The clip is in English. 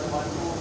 one more